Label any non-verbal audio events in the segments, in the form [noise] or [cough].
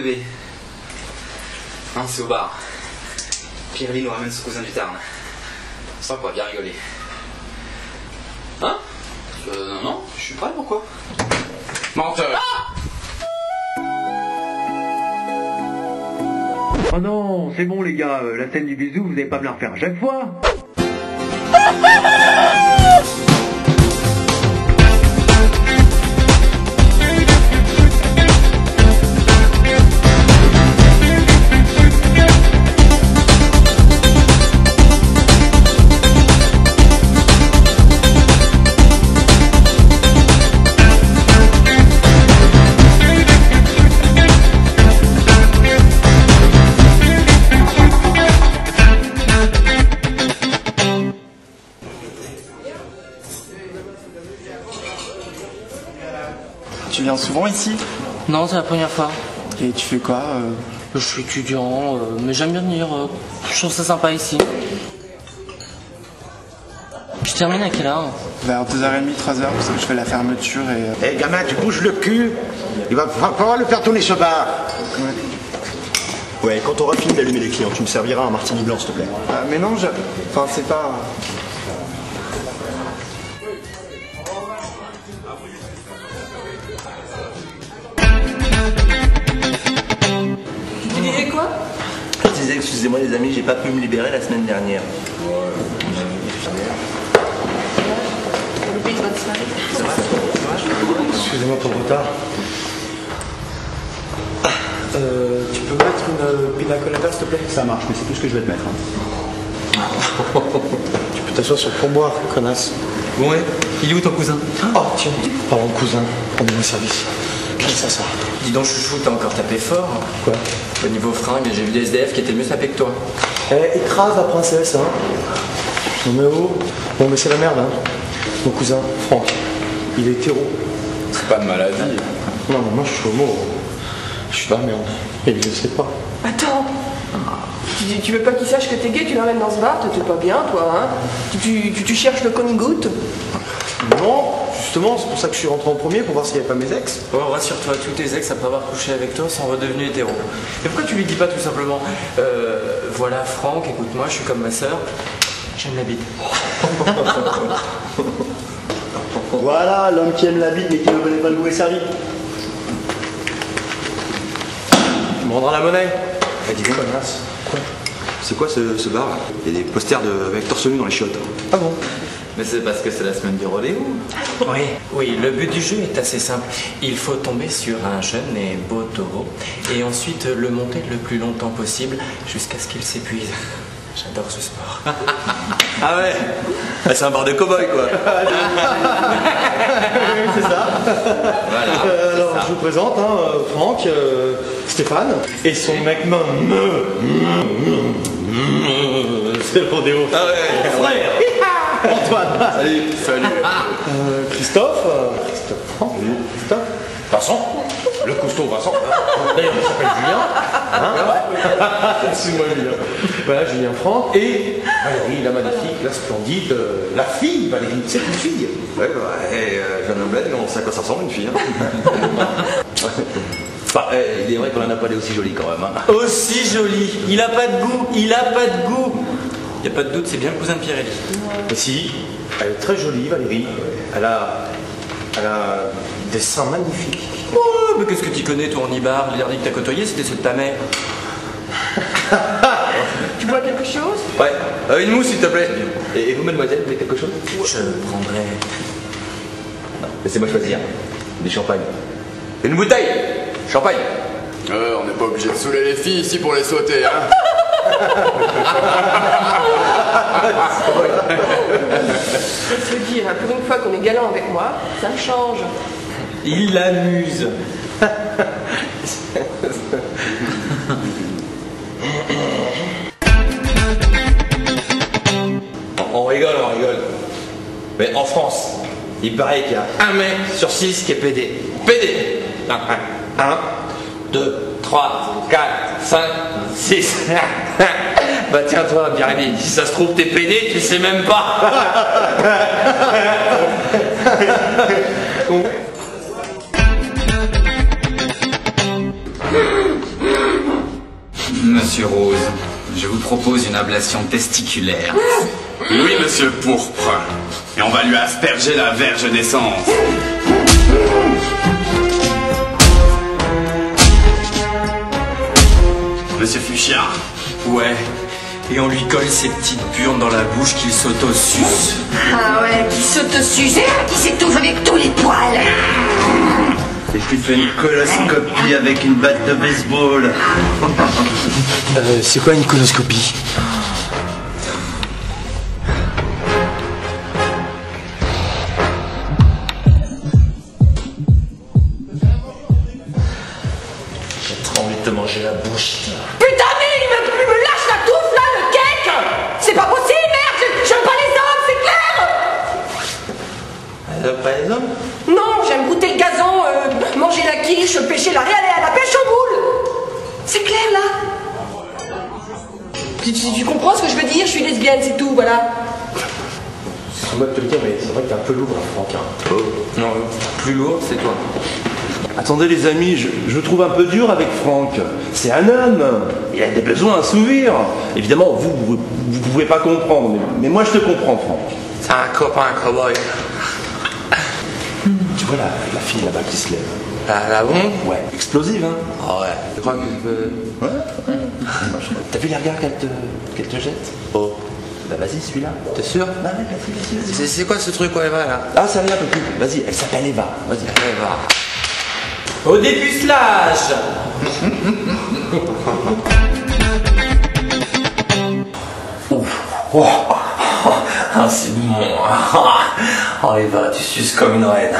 bébé. Hein, c'est au bar. Pierre-Lee nous ramène son cousin du Tarn. Ça, on va bien rigoler. Hein euh, Non, non, je suis prêt, pourquoi Menteur Oh non, c'est bon les gars, euh, la scène du bisou, vous n'allez pas me la refaire à chaque fois [laughs] Tu viens souvent ici? Non, c'est la première fois. Et tu fais quoi euh? Je suis étudiant, euh, mais j'aime bien venir. euh, je trouve ça sympa ici. Je termine à quelle heure? Vers 2h30, 3h, parce que je fais la fermeture et... Eh gamin, tu bouges le cul. Il va fa- falloir le faire tourner ce bar. Ouais, quand t'auras fini d'allumer les clients, tu me serviras un martini blanc, s'il te plaît. Ah, mais non, je... Enfin, c'est pas... quoi Je disais, excusez-moi les amis, j'ai pas pu me libérer la semaine dernière. Excusez-moi pour le retard. Euh, tu peux mettre une euh, pina colada, s'il te plaît? Ça marche, mais c'est tout ce que je vais te mettre. hein. [laughs] Tu peux t'asseoir sur le pourboire, connasse. Bon, ouais, il est où ton cousin? Oh, tiens, parlons de cousin, rendez-moi service. Quel ça, ça Dis donc, chouchou, t'as encore tapé fort. Quoi? Au niveau fringue, j'ai vu des SDF qui étaient mieux sapés que toi. Eh, écrase la princesse, hein. Non mais oh. Bon, mais c'est la merde, hein. Mon cousin, Franck, il est hétéro. C'est pas de maladie. Non, mais moi, je suis homo. Je suis pas merde. Et il le sait pas. Attends. Tu, tu veux pas qu'il sache que t'es gay, tu l'emmènes dans ce bar, t'es pas bien, toi, hein tu, tu, tu- cherches le con-goutte Non, justement, c'est pour ça que je suis rentré en premier, pour voir s'il n'y avait pas mes ex. Oh, rassure-toi, tous tes ex, après avoir couché avec toi, sont redevenus hétéros. Et pourquoi tu lui dis pas tout simplement euh, Voilà, Franck, écoute-moi, je suis comme ma sœur, j'aime la bite. [laughs] Voilà, l'homme qui aime la bite mais qui ne connaît pas le goût est servi. Tu me rendras la monnaie Eh, dis donc, c'est quoi ce, ce bar là? Il y a des posters de, avec torse nu dans les chiottes. Ah bon? Mais c'est parce que c'est la semaine du rodéo. Oui, oui, le but du jeu est assez simple. Il faut tomber sur un jeune et beau taureau et ensuite le monter le plus longtemps possible jusqu'à ce qu'il s'épuise. J'adore ce sport. Ah ouais C'est un bar de cow-boy quoi. C'est ça. Voilà. Euh, alors, je vous présente hein, euh, Franck, euh, Stéphane, et son mec me, me, me, c'est le rodéo. Ah ouais Frère Antoine Salut Salut Euh, Christophe euh, Christophe Franck Christophe Vincent Le costaud Vincent D'ailleurs, il s'appelle Julien hein [laughs] Excuse-moi Julien Voilà, Julien Franck et Valérie, la magnifique, la splendide, euh, la fille Valérie, c'est une fille Ouais, bah, eh, euh, je viens de mais on sait à quoi ça ressemble une fille. Hein. Enfin, [laughs] eh, il est vrai qu'on en a pas des aussi jolies quand même. Hein. Aussi joli. Il a pas de goût. Il a pas de goût. Y a pas de doute, c'est bien le cousin de Pierre Et si, elle est très jolie Valérie, elle a, elle a des seins magnifiques. Oh, mais qu'est-ce que tu connais, toi, en Ibar Les derniers que t'as côtoyés, c'était ceux de ta mère. [laughs] Tu bois quelque chose? Ouais, euh, une mousse s'il te plaît. Et, et vous, mademoiselle, vous voulez quelque chose? Je prendrais. Laissez-moi choisir. Des champagnes. Une bouteille Champagne Euh, on n'est pas obligé de saouler les filles ici pour les sauter, hein [laughs] Je peux te le dire, pour une fois qu'on est galant avec moi, ça me change. Il l'amuse. On rigole, on rigole. Mais en France, il paraît qu'il y a un mec sur six qui est pédé. Pédé 1, 2, 3, 4, 5, 6. Bah tiens toi, Pierre-Élie, si ça se trouve t'es pédé, tu sais même pas. [laughs] monsieur Rose. Je vous propose une ablation testiculaire. Oui, monsieur Pourpre. Et on va lui asperger la verge d'essence. Monsieur Fuchsia? Ouais. Et on lui colle ses petites burnes dans la bouche qu'il s'auto-suce. Ah ouais, qui s'autosuce, qui s'étouffe avec tous les poils. Et puis fait une coloscopie avec une batte de baseball. Euh, c'est quoi une coloscopie? Clair Elle pas les hommes Non, j'aime goûter le gazon, euh, manger la quiche, pêcher la réelle à la pêche aux boules. C'est clair là tu, tu- tu comprends ce que je veux dire Je suis lesbienne, c'est tout, voilà. Excuse-moi de te le dire, mais c'est vrai que t'es un peu lourd, là, Franck. hein. Non, plus lourd, c'est toi. Attendez les amis, je, je le trouve un peu dur avec Franck. C'est un homme, il a des besoins à assouvir. Évidemment, vous, vous, vous pouvez pas comprendre, mais, mais moi je te comprends, Franck. C'est un copain cowboy. Vois la, la fille là-bas qui se lève La, la bombe Ouais, explosive, hein Ah ouais. Tu crois que je peux. Ouais. T'as vu les regards qu'elle te, qu'elle te jette? Oh. Bah vas-y, celui-là. T'es sûr? Non, mais vas-y, vas-y, vas-y. C'est c'est quoi ce truc, Eva, là? Ah, ça rien, petit. Vas-y, elle s'appelle Eva. Vas-y. Eva. Au dépucelage [laughs] Oh, [laughs] ah, c'est bon. [laughs] Oh, Eva, tu suces comme une reine.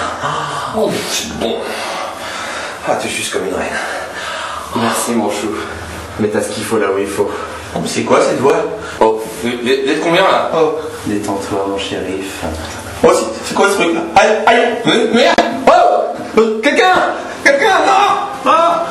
Oh, c'est bon. Ah, tu suces comme une reine. Merci mon chou. Mais t'as ce qu'il faut là où il faut. Oh, mais c'est quoi cette voix? Oh, vous êtes combien là? Oh, détends-toi, mon shérif. Oh, c'est- c'est quoi ce truc là? Aïe, aïe, mais- merde Oh Euh, Quelqu'un Quelqu'un Non Ah